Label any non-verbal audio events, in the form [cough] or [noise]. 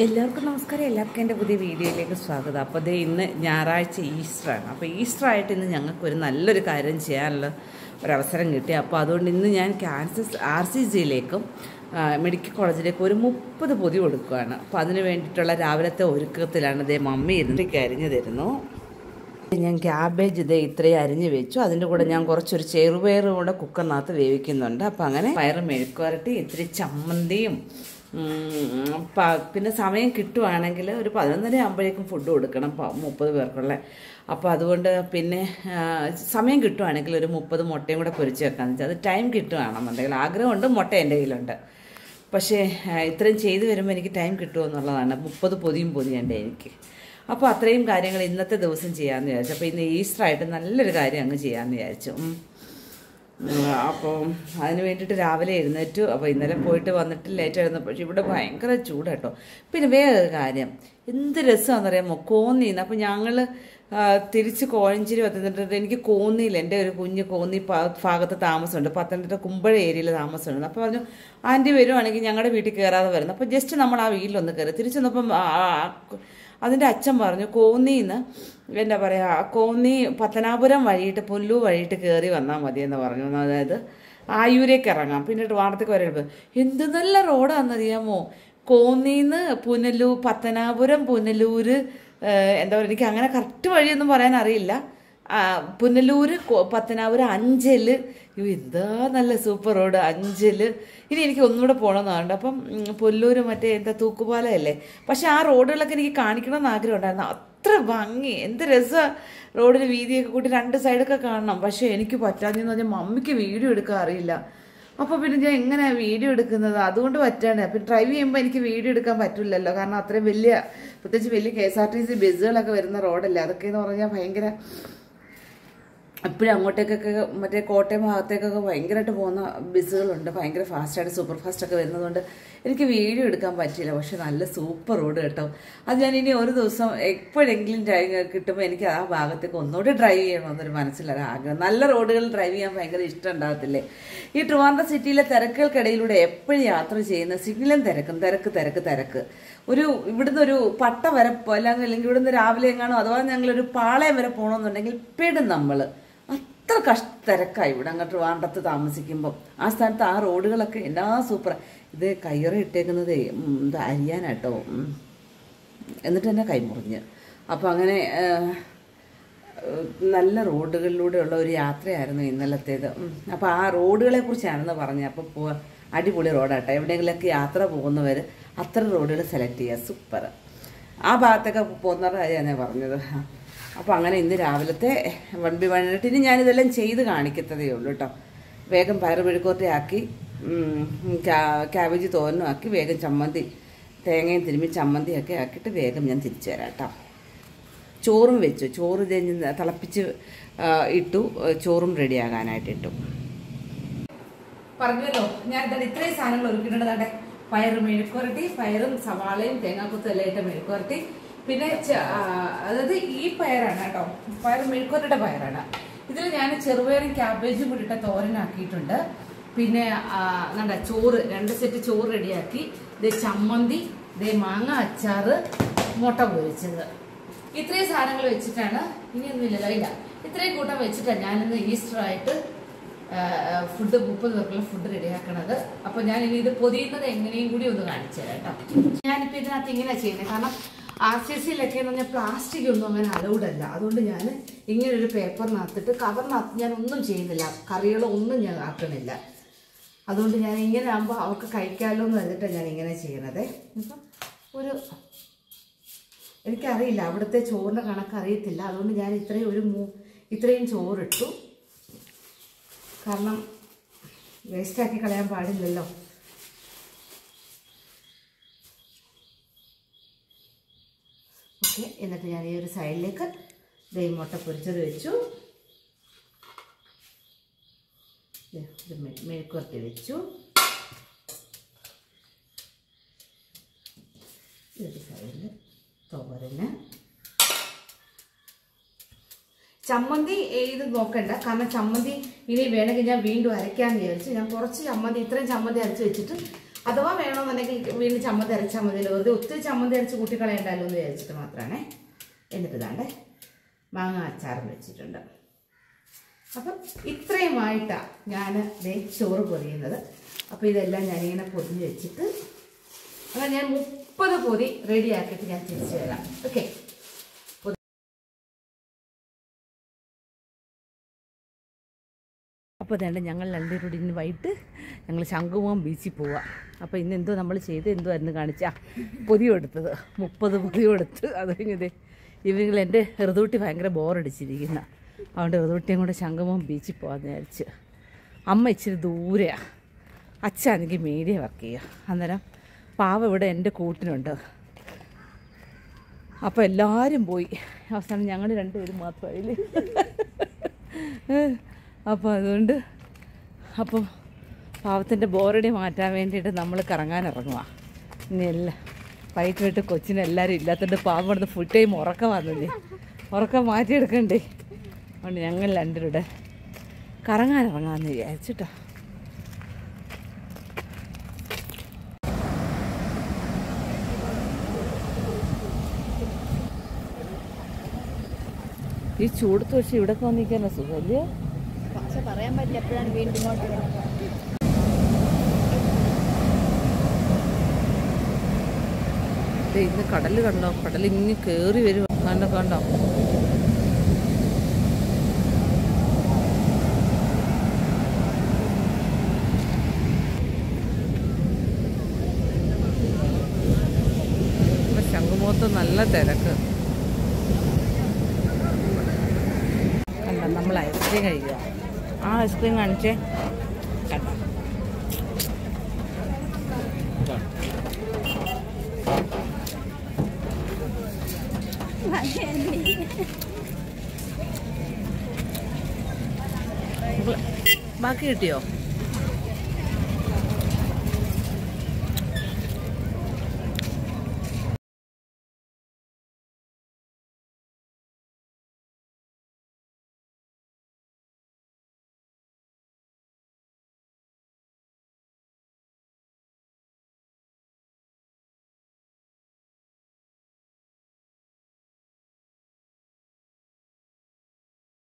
എല്ലാവർക്കും നമസ്കാരം. എല്ലാവർക്കും എന്റെ പുതിയ വീഡിയോയിലേക്ക് സ്വാഗതം. അപ്പോൾ ദേ ഇന്ന് ഞായറാഴ്ച ഈസ്റ്റർ ആണ് അപ്പോൾ ഈസ്റ്റർ ആയിട്ട് ഇന്ന് ഞങ്ങൾക്കൊരു നല്ലൊരു കാര്യം ചെയ്യാനുള്ള ഒരു അവസരം കിട്ടി. അപ്പോൾ അതുകൊണ്ട് ഇന്ന് ഞാൻ കാൻസസ് ആർ സി ജിയിലേക്കും മെഡിക്കൽ കോളേജിലേക്ക് ഒരു മുപ്പത് പൊതി കൊടുക്കുകയാണ്. അപ്പോൾ അതിന് വേണ്ടിയിട്ടുള്ള രാവിലത്തെ ഒരുക്കത്തിലാണ് ദേ മമ്മി ഇരുന്നിട്ട് അരിഞ്ഞു തരുന്നു. ഞാൻ ക്യാബേജ് ഇതേ ഇത്രയും അരിഞ്ഞ് വെച്ചു. അതിന്റെ കൂടെ ഞാൻ കുറച്ചൊരു ചെറുപയറും കൂടെ കുക്കറിനകത്ത് വേവിക്കുന്നുണ്ട്. അപ്പോൾ അങ്ങനെ പയറ് മെഴുക്കുവരട്ടി ഇത്തിരി ചമ്മന്തിയും പിന്നെ സമയം കിട്ടുവാണെങ്കിൽ ഒരു പതിനൊന്നര ആകുമ്പോഴേക്കും ഫുഡ് കൊടുക്കണം മുപ്പത് പേർക്കുള്ള. അപ്പോൾ അതുകൊണ്ട് പിന്നെ സമയം കിട്ടുവാണെങ്കിൽ ഒരു മുപ്പത് മുട്ടയും കൂടെ പൊരിച്ച് വെക്കാമെന്ന് വെച്ചാൽ അത് ടൈം കിട്ടുകയാണെന്നുണ്ടെങ്കിൽ ആഗ്രഹമുണ്ട് മുട്ട എന്റെ കയ്യിലുണ്ട്. പക്ഷേ ഇത്രയും ചെയ്തു വരുമ്പോൾ എനിക്ക് ടൈം കിട്ടുമോ എന്നുള്ളതാണ്. മുപ്പത് പൊതിയും പൊതിയുണ്ട് എനിക്ക്. അപ്പോൾ അത്രയും കാര്യങ്ങൾ ഇന്നത്തെ ദിവസം ചെയ്യാമെന്ന് വിചാരിച്ചു. അപ്പോൾ ഇന്ന് ഈസ്റ്ററായിട്ട് നല്ലൊരു കാര്യം അങ്ങ് ചെയ്യാമെന്ന് വിചാരിച്ചു. അപ്പോൾ അതിന് വേണ്ടിയിട്ട് രാവിലെ എഴുന്നേറ്റു. അപ്പോൾ ഇന്നലെ പോയിട്ട് വന്നിട്ട് ലേറ്റ് ആയിരുന്നു. പക്ഷേ ഇവിടെ ഭയങ്കര ചൂട് കേട്ടോ. പിന്നെ വേറൊരു കാര്യം. എന്ത് രസമാണെന്നറിയാമോ? കോന്നിന്ന്. അപ്പോൾ ഞങ്ങൾ തിരിച്ച് കോഴഞ്ചേരി പത്തനംതിട്ട എനിക്ക് കോന്നിയിൽ എന്റെ ഒരു കുഞ്ഞ് കോന്നി ഭാഗത്ത് താമസമുണ്ട്. പത്തനംതിട്ട കുമ്പഴ ഏരിയയിൽ താമസമുണ്ട്. അപ്പോൾ പറഞ്ഞു ആന്റി വരുവാണെങ്കിൽ ഞങ്ങളുടെ വീട്ടിൽ കയറാതെ വരുന്നു. അപ്പോൾ ജസ്റ്റ് നമ്മൾ ആ വീട്ടിലൊന്ന് കയറി തിരിച്ചു വന്നപ്പം അതിന്റെ അച്ഛൻ പറഞ്ഞു കോന്നിന്ന് എന്താ പറയുക കോന്നി പത്തനാപുരം വഴിയിട്ട് പുല്ലു വഴിയിട്ട് കയറി വന്നാൽ മതി എന്ന് പറഞ്ഞു. അതായത് ആയൂരേക്ക് ഇറങ്ങാം. പിന്നീട് വാർത്തക്ക് വരെ എന്ത് നല്ല റോഡാണെന്നറിയാമോ കോന്നിന്ന് പുനലൂർ പത്തനാപുരം പുനലൂര് എന്താ പറയുക എനിക്ക് അങ്ങനെ കറക്റ്റ് വഴിയൊന്നും പറയാൻ അറിയില്ല ആ, പത്തനാപുരം അഞ്ചൽ അയ്യോ എന്താ നല്ല സൂപ്പർ റോഡ് അഞ്ചിൽ ഇനി എനിക്ക് ഒന്നുകൂടെ പോകണമെന്നുണ്ട് അപ്പം പൊല്ലൂർ മറ്റേ എന്താ തൂക്കുപാലയല്ലേ? പക്ഷെ ആ റോഡുകളൊക്കെ എനിക്ക് കാണിക്കണമെന്ന് ആഗ്രഹം ഉണ്ടായിരുന്നു അത്ര ഭംഗി. എന്ത് രസമാണ് റോഡിന് വീതിയൊക്കെ കൂട്ടി രണ്ട് സൈഡൊക്കെ കാണണം. പക്ഷേ എനിക്ക് പറ്റാതെന്ന് പറഞ്ഞാൽ മമ്മിക്ക് വീഡിയോ എടുക്കാൻ അറിയില്ല. അപ്പോൾ പിന്നെ ഞാൻ എങ്ങനെയാണ് വീഡിയോ എടുക്കുന്നത്? അതുകൊണ്ട് പറ്റാണ്. അപ്പം ഡ്രൈവ് ചെയ്യുമ്പോൾ എനിക്ക് വീഡിയോ എടുക്കാൻ പറ്റില്ലല്ലോ. കാരണം അത്രയും വലിയ പ്രത്യേകിച്ച് വലിയ K S R T C ബസ്സുകളൊക്കെ വരുന്ന റോഡല്ലേ. അതൊക്കെ എന്ന് പറഞ്ഞാൽ ഭയങ്കര എപ്പോഴും അങ്ങോട്ടേക്കൊക്കെ മറ്റേ കോട്ടയം ഭാഗത്തേക്കൊക്കെ ഭയങ്കരമായിട്ട് പോകുന്ന ബസ്സുകളുണ്ട്. ഭയങ്കര ഫാസ്റ്റായിട്ട് സൂപ്പർ ഫാസ്റ്റൊക്കെ വരുന്നതുകൊണ്ട് എനിക്ക് വീഡിയോ എടുക്കാൻ പറ്റില്ല പക്ഷെ നല്ല സൂപ്പർ റോഡ് കേട്ടോ. അത് ഞാൻ ഇനി ഒരു ദിവസം എപ്പോഴെങ്കിലും ഡ്രൈവ് കിട്ടുമ്പോൾ എനിക്ക് ആ ഭാഗത്തേക്ക് ഒന്നുകൂടി ഡ്രൈവ് ചെയ്യണമെന്നൊരു മനസ്സിലൊരു ആഗ്രഹം. നല്ല റോഡുകളിൽ ഡ്രൈവ് ചെയ്യാൻ ഭയങ്കര ഇഷ്ടം ഉണ്ടാകത്തില്ലേ? ഈ ട്രിവാൻഡ്രം സിറ്റിയിലെ തിരക്കുകൾക്കിടയിലൂടെ എപ്പോഴും യാത്ര ചെയ്യുന്ന സിഗ്നലും തിരക്കും. തിരക്ക് തിരക്ക് തിരക്ക്. ഒരു ഇവിടുന്ന് ഒരു പട്ട വരെ അല്ലെങ്കിൽ ഇവിടുന്ന് രാവിലെ എങ്ങാണോ അഥവാ ഞങ്ങളൊരു പാളയം വരെ പോകണമെന്നുണ്ടെങ്കിൽ പെടും നമ്മൾ അത്ര കഷ്ട ഇവിടെ അങ്ങോട്ട് വാണ്ടത്ത് താമസിക്കുമ്പോൾ ആ സ്ഥലത്ത് ആ റോഡുകളൊക്കെ എല്ലാ സൂപ്പർ ഇത് കയറി ഇട്ടേക്കുന്നത് ഇത് അരിയാനാട്ടോ. എന്നിട്ട് തന്നെ കൈമുറിഞ്ഞ് അപ്പോൾ അങ്ങനെ നല്ല റോഡുകളിലൂടെയുള്ള ഒരു യാത്രയായിരുന്നു ഇന്നലത്തേത്. അപ്പോൾ ആ റോഡുകളെ കുറിച്ചാണെന്ന് പറഞ്ഞത് അപ്പോൾ പോ അടിപൊളി റോഡാട്ടോ. എവിടെയെങ്കിലൊക്കെ യാത്ര പോകുന്നവർ അത്ര റോഡുകൾ സെലക്ട് ചെയ്യുക. സൂപ്പർ ആ ഭാഗത്തൊക്കെ പോകുന്നവരുടെ കാര്യമാണ് ഞാൻ പറഞ്ഞത്. അപ്പോൾ അങ്ങനെ ഇന്ന് രാവിലത്തെ വൺ ബി വൺ ഇനി ഞാനിതെല്ലാം ചെയ്ത് കാണിക്കത്തതേ ഉള്ളൂ കേട്ടോ. വേഗം പയർ മെഴുക്കോട്ടയാക്കി ക്യാബേജ് തോരനും ആക്കി വേഗം ചമ്മന്തി തേങ്ങയും തിരുമ്മി ചമ്മന്തിയൊക്കെ ആക്കിയിട്ട് വേഗം ഞാൻ തിരിച്ചു വരാം കേട്ടോ. ചോറും വെച്ചു. ചോറ് തിളപ്പിച്ച് ഇട്ടു. ചോറും റെഡിയാകാനായിട്ട് ഇട്ടു. പറഞ്ഞല്ലോ ഞാൻ എന്താണ് ഇത്രയും സാധനങ്ങൾ ഒരുക്കിയിട്ടുണ്ട്. പയറ് മെഴുക്കുരട്ടി പയറും സവാളയും തേങ്ങാക്കുത്തും എല്ലാം ഇട്ട് മെഴുക്കുരട്ടി പിന്നെ അതായത് ഈ പയറാണ് കേട്ടോ. പയർ മെഴുക്കുരട്ടിയുടെ പയറാണ്. ഇതിൽ ഞാൻ ചെറുപയറും ക്യാബേജും കൂടി തോരനാക്കിയിട്ടുണ്ട്. പിന്നെ എന്താ ചോറ് രണ്ട് സെറ്റ് ചോറ് റെഡിയാക്കി. ഇത് ചമ്മന്തി ഇത് മാങ്ങ അച്ചാറ് മുട്ട പൊരിച്ചത്. ഇത്രയും സാധനങ്ങൾ വെച്ചിട്ടാണ് ഇനിയൊന്നുമില്ലല്ലോ ഇല്ല ഇത്രയും കൂട്ടം വെച്ചിട്ടാണ് ഞാനിന്ന് ഈസ്റ്റർ ആയിട്ട് ഫുഡ് മുപ്പത് പേർക്കുള്ള ഫുഡ് റെഡിയാക്കണത്. അപ്പൊ ഞാൻ ഇനി ഇത് പൊതിയുന്നത് എങ്ങനെയും കൂടി ഒന്ന് കാണിച്ചു തരാം കേട്ടോ. ഞാനിപ്പോ ഇതിനകത്ത് ഇങ്ങനെ ചെയ്യുന്നത്. കാരണം ആർ സി സിയിലൊക്കെ എന്ന് പറഞ്ഞാൽ പ്ലാസ്റ്റിക് ഒന്നും അങ്ങനെ അലൗഡ് അല്ല. അതുകൊണ്ട് ഞാൻ ഇങ്ങനൊരു പേപ്പറിനകത്തിട്ട് കവറിനകത്ത് ഞാൻ ഒന്നും ചെയ്യുന്നില്ല. കറികളൊന്നും ഞാൻ ആക്കണില്ല. അതുകൊണ്ട് ഞാൻ ഇങ്ങനെ ആകുമ്പോൾ അവർക്ക് കഴിക്കാമല്ലോ എന്ന് പറഞ്ഞിട്ടാണ് ഞാൻ ഇങ്ങനെ ചെയ്യണത്. ഇപ്പം ഒരു എനിക്കറിയില്ല. അവിടുത്തെ ചോറിന്റെ കണക്ക് അറിയത്തില്ല. അതുകൊണ്ട് ഞാൻ ഇത്രയും ഒരു മൂ ഇത്രയും ചോറിട്ടു. കാരണം വേസ്റ്റാക്കി കളയാൻ പാടില്ലല്ലോ. ഓക്കെ എന്നിട്ട് ഞാൻ ഈ ഒരു സൈഡിലേക്ക് ദൈ മുട്ട പൊരിച്ചത് വെച്ചു. ഇത് മെ- മെഴുക്കുവരട്ടി വെച്ചു. സൈഡിൽ തോരന്. ചമ്മന്തി ഇത് നോക്കണ്ട. കാരണം ചമ്മന്തി ഇനി വേണമെങ്കിൽ ഞാൻ വീണ്ടും അരയ്ക്കാന്ന് വിചാരിച്ചു. ഞാൻ കുറച്ച് ചമ്മന്തി ഇത്രയും ചമ്മന്തി അരച്ച് വെച്ചിട്ട് അഥവാ വേണമെന്നുണ്ടെങ്കിൽ വീണ്ടും ചമ്മന്തി അരച്ചാൽ മതിയല്ലോ വെറുതെ ഒത്തിരി ചമ്മന്തി അരച്ച് കൂട്ടി കളയണ്ടല്ലോ എന്ന് വിചാരിച്ചിട്ട് മാത്രമാണേ എന്നിട്ട് ഇതാണ്ട് മാങ്ങ അച്ചാറും വെച്ചിട്ടുണ്ട്. അപ്പം ഇത്രയുമായിട്ടാണ് ഞാൻ ദേ ചോറ് പൊതിയുന്നത്. അപ്പോൾ ഇതെല്ലാം ഞാനിങ്ങനെ പൊതിഞ്ഞ് വെച്ചിട്ട് അങ്ങനെ ഞാൻ മുപ്പത് പൊതി റെഡിയാക്കിയിട്ട് ഞാൻ തിരിച്ചു വരാം. ഓക്കെ? അപ്പോൾ അതേണ്ട ഞങ്ങൾ രണ്ടുപേരോട് ഇന്ന് വൈകിട്ട് ഞങ്ങൾ ശംഖുമുഖം ബീച്ചിൽ പോവുക അപ്പോൾ ഇന്ന് എന്തോ നമ്മൾ ചെയ്ത് എന്തോ ആയിരുന്നു കാണിച്ചാ. പൊതിയെടുത്തത്. മുപ്പത് പൊതിയെടുത്ത്. അത് കഴിഞ്ഞത് ഇവങ്ങൾ എന്റെ ഹൃദൂട്ടി ഭയങ്കര ബോറടിച്ചിരിക്കുന്ന. അതുകൊണ്ട് ഹൃദൂട്ടിയും കൂടെ ശംഖുമുഖം ബീച്ചിൽ പോകാമെന്ന് വിചാരിച്ച്. അമ്മ ഇച്ചിരി ദൂരെയാണ് അച്ഛാണെങ്കിൽ മീഡിയ വർക്ക് ചെയ്യുക അന്നേരം പാവ ഇവിടെ എന്റെ കൂട്ടിനുണ്ട്. അപ്പോൾ എല്ലാവരും പോയി. അവസാനം ഞങ്ങൾ രണ്ടുപേരും മാത്രമായില്ലേ അപ്പോൾ അതുകൊണ്ട് അപ്പോൾ പാവത്തിന്റെ ബോറടി മാറ്റാൻ വേണ്ടിയിട്ട് നമ്മൾ കറങ്ങാനിറങ്ങുക ഇനി എല്ലാം വൈകിട്ട് വിട്ട് കൊച്ചിനെല്ലാവരും ഇല്ലാത്തതുകൊണ്ട് പാവം ഇവിടുന്ന് ഫുൾ ടൈം ഉറക്കം വന്നില്ലേ? ഉറക്കം മാറ്റിയെടുക്കണ്ടേ? അതുകൊണ്ട് ഞങ്ങൾ രണ്ടുപേരുടെ കറങ്ങാനിറങ്ങാമെന്ന് വിചാരിച്ചിട്ടോ. ഈ ചൂടത്ത് പക്ഷെ ഇവിടെ വന്നിരിക്കാനാ സുഖമല്ലേ പക്ഷെ പറയാൻ പറ്റില്ല. എപ്പോഴാണ് വീണ്ടും ഇന്ന് കടൽ കണ്ടോ? കടൽ ഇങ്ങനെ കയറി വരും. കണ്ടോ കണ്ടോ? ശംഖുമുഖത്ത് നല്ല തിരക്ക്. അല്ല നമ്മൾ ഐസ്ക്രീം കഴിക്കുക ആ ഐസ്ക്രീം കാണിച്ചേ. കണ്ടോ? [laughs] ബാക്കി കിട്ടിയോ?